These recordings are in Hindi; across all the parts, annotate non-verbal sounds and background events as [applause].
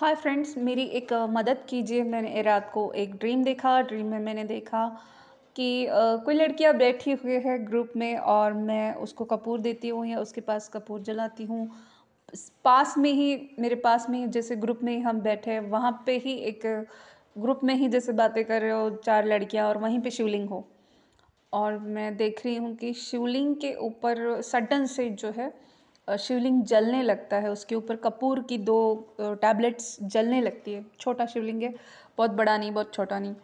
हाय फ्रेंड्स मेरी एक मदद कीजिए। मैंने रात को एक ड्रीम देखा। ड्रीम में मैंने देखा कि कोई लड़कियाँ बैठी हुई है ग्रुप में और मैं उसको कपूर देती हूँ या उसके पास कपूर जलाती हूँ। पास में ही, मेरे पास में ही, जैसे ग्रुप में ही हम बैठे हैं, वहाँ पे ही एक ग्रुप में ही जैसे बातें कर रहे हो चार लड़कियाँ और वहीं पे शिवलिंग हो। और मैं देख रही हूँ कि शिवलिंग के ऊपर सडन से जो है शिवलिंग जलने लगता है, उसके ऊपर कपूर की दो टैबलेट्स जलने लगती है। छोटा शिवलिंग है, बहुत बड़ा नहीं, बहुत छोटा नहीं।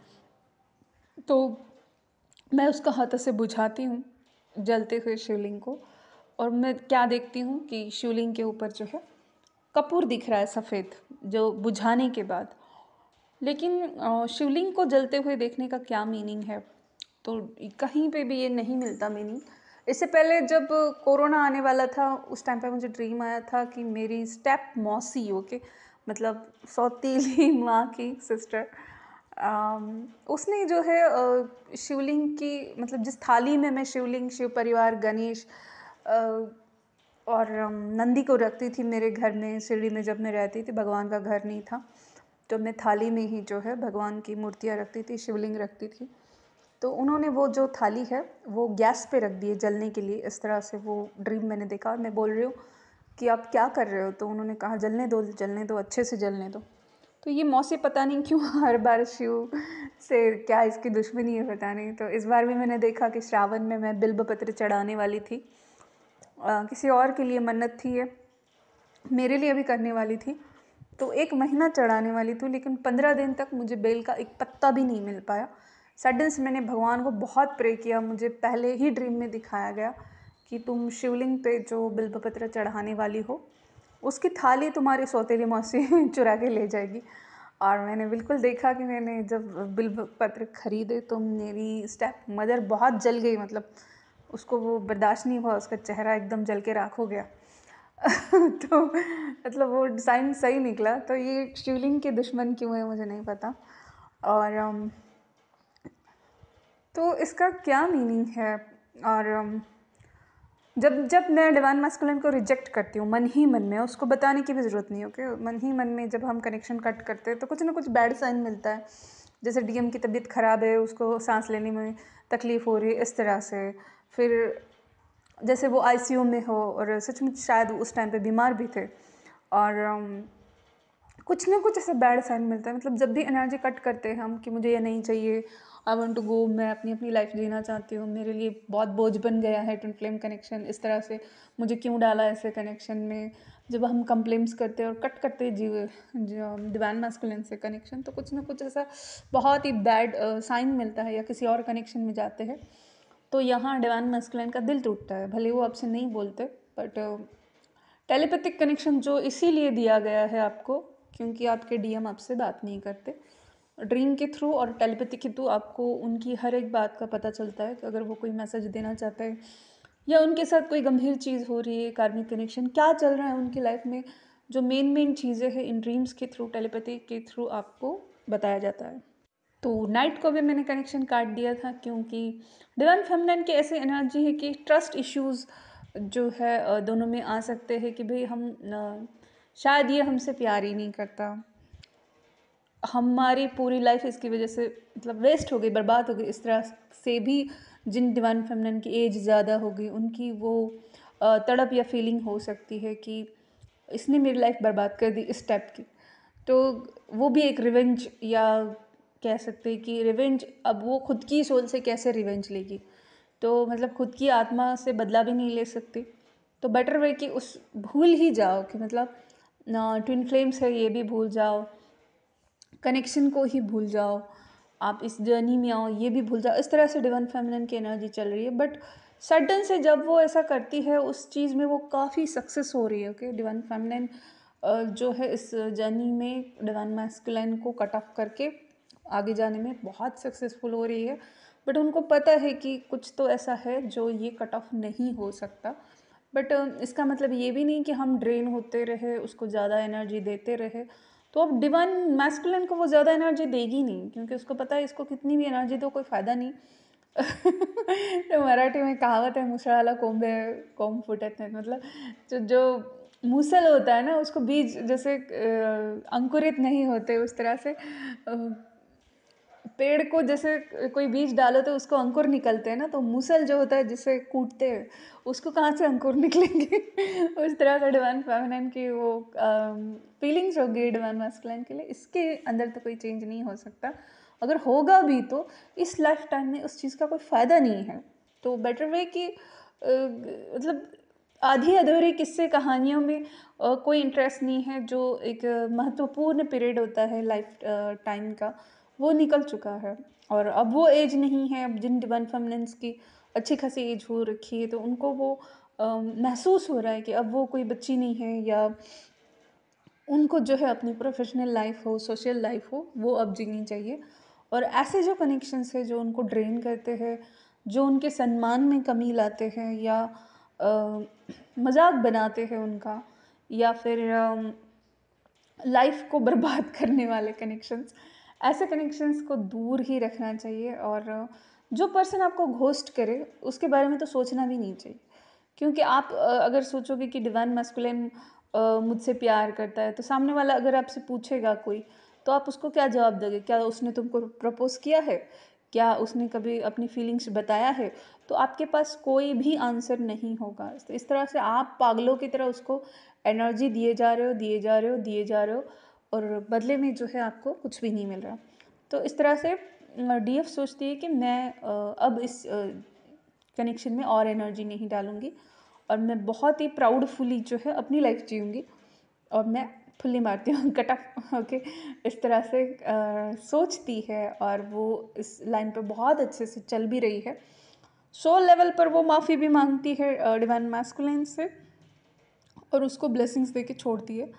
तो मैं उसका हाथ से बुझाती हूँ, जलते हुए शिवलिंग को, और मैं क्या देखती हूँ कि शिवलिंग के ऊपर जो है, कपूर दिख रहा है सफ़ेद, जो बुझाने के बाद। लेकिन शिवलिंग को जलते हुए देखने का क्या मीनिंग है? तो कहीं पे भी ये नहीं मिलता मीनिंग इससे पहले जब कोरोना आने वाला था, उस टाइम पे मुझे ड्रीम आया था कि मेरी स्टेप मौसी ओके मतलब सौतीली [laughs] माँ की सिस्टर उसने जो है शिवलिंग की मतलब जिस थाली में मैं शिवलिंग, शिव परिवार, गणेश और नंदी को रखती थी मेरे घर में, शिरडी में जब मैं रहती थी, भगवान का घर नहीं था तो मैं थाली में ही जो है, भगवान की मूर्तियाँ रखती थी, शिवलिंग रखती थी। तो उन्होंने वो जो थाली है वो गैस पे रख दी है जलने के लिए। इस तरह से वो ड्रीम मैंने देखा और मैं बोल रही हूँ कि आप क्या कर रहे हो? तो उन्होंने कहा जलने दो जलने दो अच्छे से जलने दो। तो ये मौसी पता नहीं क्यों [laughs] हर बार शिव से क्या इसकी दुश्मनी है पता नहीं। तो इस बार भी मैंने देखा कि श्रावण में मैं बिल्ब पत्र चढ़ाने वाली थी। अ, किसी और के लिए मन्नत थी ये मेरे लिए भी करने वाली थी। तो एक महीना चढ़ाने वाली थी लेकिन पंद्रह दिन तक मुझे बेल का एक पत्ता भी नहीं मिल पाया। सडन से मैंने भगवान को बहुत प्रे किया। मुझे पहले ही ड्रीम में दिखाया गया कि तुम शिवलिंग पे जो बिल्वपत्र चढ़ाने वाली हो उसकी थाली तुम्हारी सौतेली मौसी [laughs] चुरा के ले जाएगी। और मैंने बिल्कुल देखा कि मैंने जब बिल्व पत्र खरीदे तो मेरी स्टेप मदर बहुत जल गई। मतलब उसको वो बर्दाश्त नहीं हुआ उसका चेहरा एकदम जल के राख हो गया। [laughs] तो मतलब वो डिज़ाइन सही निकला। तो ये शिवलिंग के दुश्मन क्यों है मुझे नहीं पता। और अम, तो इसका क्या मीनिंग है? और जब जब मैं डिवाइन मास्कुलिन को रिजेक्ट करती हूँ मन ही मन में उसको बताने की भी ज़रूरत नहीं ओके? मन ही मन में जब हम कनेक्शन कट करते हैं तो कुछ ना कुछ बैड साइन मिलता है। जैसे डीएम की तबीयत ख़राब है उसको सांस लेने में तकलीफ़ हो रही है इस तरह से। फिर जैसे वो आईसीयू में हो और सचमुच शायद उस टाइम पे बीमार भी थे। और अम, कुछ ना कुछ ऐसा बैड साइन मिलता है। मतलब जब भी एनर्जी कट करते हैं हम कि मुझे ये नहीं चाहिए आई वॉन्ट टू गो मैं अपनी अपनी लाइफ जीना चाहती हूँ, मेरे लिए बहुत बोझ बन गया है ट्विन फ्लेम कनेक्शन इस तरह से मुझे क्यों डाला ऐसे कनेक्शन में? जब हम कंप्लेम्स करते हैं और कट करते जीव डिवाइन मास्कुलिन से कनेक्शन तो कुछ ना कुछ ऐसा बहुत ही बैड साइन मिलता है या किसी और कनेक्शन में जाते हैं। तो यहाँ डिवाइन मास्कुलिन का दिल टूटता है, भले वो आपसे नहीं बोलते बट टेलीपैथिक कनेक्शन जो इसीलिए दिया गया है आपको क्योंकि आपके डीएम आपसे बात नहीं करते। ड्रीम के थ्रू और टेलीपैथी के थ्रू आपको उनकी हर एक बात का पता चलता है कि अगर वो कोई मैसेज देना चाहते हैं या उनके साथ कोई गंभीर चीज़ हो रही है, कार्मिक कनेक्शन, क्या चल रहा है उनकी लाइफ में, जो मेन मेन चीज़ें हैं, इन ड्रीम्स के थ्रू, टेलीपैथी के थ्रू आपको बताया जाता है। तो नाइट को भी मैंने कनेक्शन काट दिया था क्योंकि डिवाइन फेमिनिन की ऐसी एनर्जी है कि ट्रस्ट इश्यूज़ जो है दोनों में आ सकते हैं कि भाई हम शायद ये हमसे प्यार ही नहीं करता। हमारी पूरी लाइफ इसकी वजह से मतलब वेस्ट हो गई, बर्बाद हो गई। इस तरह से भी जिन डिवाइन फेमिनिन की एज ज़्यादा हो गई, उनकी वो तड़प या फीलिंग हो सकती है कि इसने मेरी लाइफ बर्बाद कर दी इस टाइप की। तो वो भी एक रिवेंज या कह सकते हैं कि रिवेंज अब वो खुद की सोल से कैसे रिवेंज लेगी? तो मतलब खुद की आत्मा से बदला भी नहीं ले सकती। तो बेटर वे कि उस भूल ही जाओ कि मतलब ट्विन फ्लेम्स है, ये भी भूल जाओ। कनेक्शन को ही भूल जाओ। आप इस जर्नी में आओ, ये भी भूल जाओ। इस तरह से डिवन फेमिनिन की एनर्जी चल रही है। बट सडन से जब वो ऐसा करती है, उस चीज़ में वो काफ़ी सक्सेस हो रही है ओके डिवन फेमिनिन जो है इस जर्नी में डिवाइन मैस्कुलिन को कट ऑफ़ करके आगे जाने में बहुत सक्सेसफुल हो रही है। बट उनको पता है कि कुछ तो ऐसा है जो ये कट ऑफ़ नहीं हो सकता। बट इसका मतलब ये भी नहीं कि हम ड्रेन होते रहे, उसको ज़्यादा एनर्जी देते रहे। तो अब डिवाइन मैस्कुलिन को वो ज़्यादा एनर्जी देगी नहीं, क्योंकि उसको पता है इसको कितनी भी एनर्जी दो, कोई फ़ायदा नहीं। [laughs] तो मराठी में कहावत है मुसळाला कोंबे कोंब फुटत नहीं मतलब जो जो मूसल होता है ना, उसको बीज जैसे अंकुरित नहीं होते उस तरह से। पेड़ को जैसे कोई बीज डालो तो उसको अंकुर निकलते हैं ना तो मूसल जो होता है जिसे कूटते हैं, उसको कहाँ से अंकुर [laughs] निकलेंगे? उस तरह से डिवाइन फेमिनिन की वो फीलिंग्स होगी डिवाइन मास्कुलिन के लिए। इसके अंदर तो कोई चेंज नहीं हो सकता। अगर होगा भी तो इस लाइफ टाइम में उस चीज़ का कोई फ़ायदा नहीं है। तो बेटर वे कि मतलब आधी अधूरी किस्से कहानियों में कोई इंटरेस्ट नहीं है जो एक महत्वपूर्ण पीरियड होता है लाइफ टाइम का। वो निकल चुका है। और अब वो एज नहीं है, अब जिन डिवाइन फेमिनेंस की अच्छी खासी एज हो रखी है तो उनको वो महसूस हो रहा है कि अब वो कोई बच्ची नहीं है या उनको जो है अपनी प्रोफेशनल लाइफ हो सोशल लाइफ हो, वो अब जीनी चाहिए। और ऐसे जो कनेक्शंस है, जो उनको ड्रेन करते हैं, जो उनके सम्मान में कमी लाते हैं या मज़ाक बनाते हैं उनका, या फिर लाइफ को बर्बाद [laughs] करने वाले कनेक्शंस ऐसे कनेक्शंस को दूर ही रखना चाहिए और जो पर्सन आपको घोस्ट करे, उसके बारे में तो सोचना भी नहीं चाहिए। क्योंकि आप अगर सोचोगे कि डिवाइन मस्कुलिन मुझसे प्यार करता है तो सामने वाला अगर आपसे पूछेगा कोई तो आप उसको क्या जवाब दोगे? क्या उसने तुमको प्रपोज किया है? क्या उसने कभी अपनी फीलिंग्स बताया है? तो आपके पास कोई भी आंसर नहीं होगा। तो इस तरह से आप पागलों की तरह उसको एनर्जी दिए जा रहे हो, दिए जा रहे हो, दिए जा रहे हो और बदले में जो है आपको कुछ भी नहीं मिल रहा। तो इस तरह से डी एफ़ सोचती है कि मैं अब इस कनेक्शन में और एनर्जी नहीं डालूँगी और मैं बहुत ही प्राउडफुली जो है अपनी लाइफ जीऊँगी और मैं फुल्ली मारती हूँ [laughs] कटअप ओके इस तरह से आ, सोचती है और वो इस लाइन पर बहुत अच्छे से चल भी रही है। सोल लेवल पर वो माफ़ी भी मांगती है डिवाइन मैस्कुलिन से और उसको ब्लेसिंग्स दे के छोड़ती है।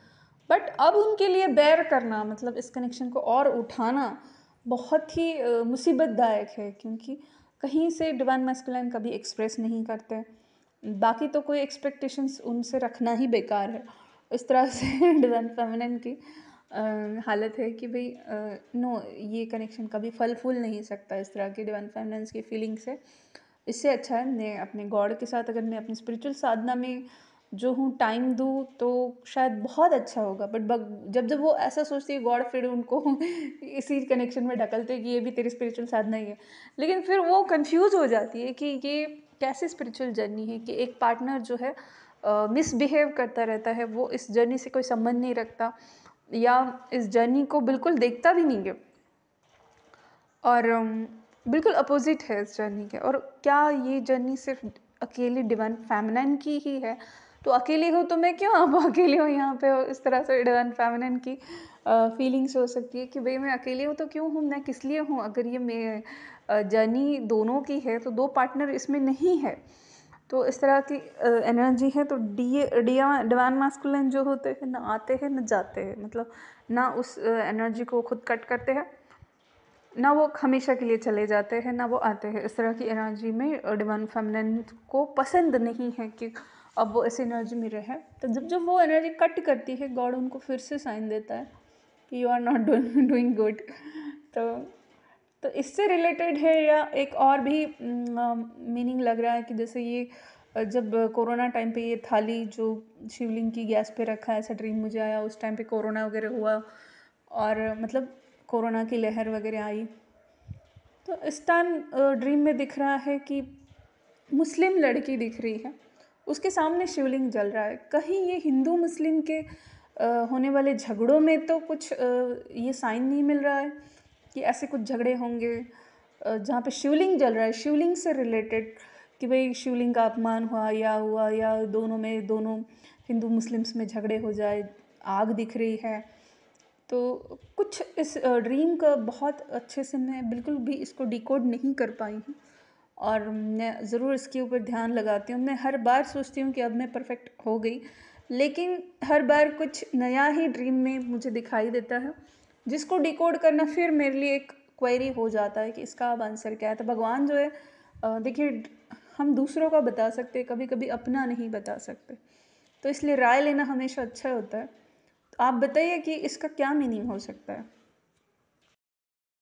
बट अब उनके लिए बैर करना मतलब इस कनेक्शन को और उठाना बहुत ही मुसीबतदायक है, क्योंकि कहीं से डिवाइन मैस्कुलिन कभी एक्सप्रेस नहीं करते। बाकी तो कोई एक्सपेक्टेशंस उनसे रखना ही बेकार है। इस तरह से [laughs] डिवाइन फेमिनिन की हालत है कि भाई नो ये कनेक्शन कभी फल फूल नहीं सकता इस तरह की डिवाइन फेमिनिन की फीलिंग से। इससे अच्छा है, मैं अपने गॉड के साथ, अगर मैं अपनी स्पिरिचुअल साधना में जो हूँ टाइम दूँ तो शायद बहुत अच्छा होगा। बट जब जब वो ऐसा सोचती है, गॉड फिर उनको [laughs] इसी कनेक्शन में ढकलते कि ये भी तेरी स्पिरिचुअल साधना ही है। लेकिन फिर वो कंफ्यूज हो जाती है कि ये कैसे स्पिरिचुअल जर्नी है कि एक पार्टनर जो है मिसबिहेव करता रहता है, वो इस जर्नी से कोई संबंध नहीं रखता या इस जर्नी को बिल्कुल देखता भी नहीं है। और बिल्कुल अपोजिट है इस जर्नी के। और क्या ये जर्नी सिर्फ़ अकेली डिवाइन फेमिनाइन की ही है? तो अकेली हो तो मैं क्यों आप अकेली हूँ यहाँ पे? इस तरह से डिवाइन फेमिनाइन की फीलिंग्स हो सकती है कि भाई मैं अकेली हूँ तो क्यों हूँ? मैं किस लिए हूँ? अगर ये मे जर्नी दोनों की है तो दो पार्टनर इसमें नहीं है। तो इस तरह की एनर्जी है तो डी डिया डिवाइन मास्कुलिन जो होते हैं ना आते हैं ना जाते हैं। मतलब ना उस एनर्जी को खुद कट करते हैं, ना वो हमेशा के लिए चले जाते हैं, ना वो आते हैं। इस तरह की एनर्जी में डिवाइन फेमिनिन को पसंद नहीं है कि अब वो ऐसी एनर्जी में रहे। तो जब जब वो एनर्जी कट करती है गॉड उनको फिर से साइन देता है कि you are not doing good तो तो इससे रिलेटेड है या एक और भी मीनिंग लग रहा है कि जैसे ये जब कोरोना टाइम पे ये थाली जो शिवलिंग की गैस पे रखा है ऐसा ड्रीम मुझे आया, उस टाइम पे कोरोना वगैरह हुआ और मतलब कोरोना की लहर वगैरह आई। तो इस टाइम ड्रीम में दिख रहा है कि मुस्लिम लड़की दिख रही है। उसके सामने शिवलिंग जल रहा है। कहीं ये हिंदू मुस्लिम के होने वाले झगड़ों में तो कुछ ये साइन नहीं मिल रहा है कि ऐसे कुछ झगड़े होंगे। जहाँ पे शिवलिंग जल रहा है, शिवलिंग से रिलेटेड कि भाई शिवलिंग का अपमान हुआ या हुआ या दोनों में, दोनों हिंदू मुस्लिम्स में झगड़े हो जाए, आग दिख रही है। तो कुछ इस ड्रीम का बहुत अच्छे से मैं बिल्कुल भी इसको डिकोड नहीं कर पाई हूँ। और मैं ज़रूर इसके ऊपर ध्यान लगाती हूँ। मैं हर बार सोचती हूँ कि अब मैं परफेक्ट हो गई, लेकिन हर बार कुछ नया ही ड्रीम में मुझे दिखाई देता है, जिसको डिकोड करना फिर मेरे लिए एक क्वेरी हो जाता है कि इसका अब आंसर क्या है। तो भगवान जो है देखिए, हम दूसरों का बता सकते कभी कभी अपना नहीं बता सकते। तो इसलिए राय लेना हमेशा अच्छा होता है। तो आप बताइए कि इसका क्या मीनिंग हो सकता है?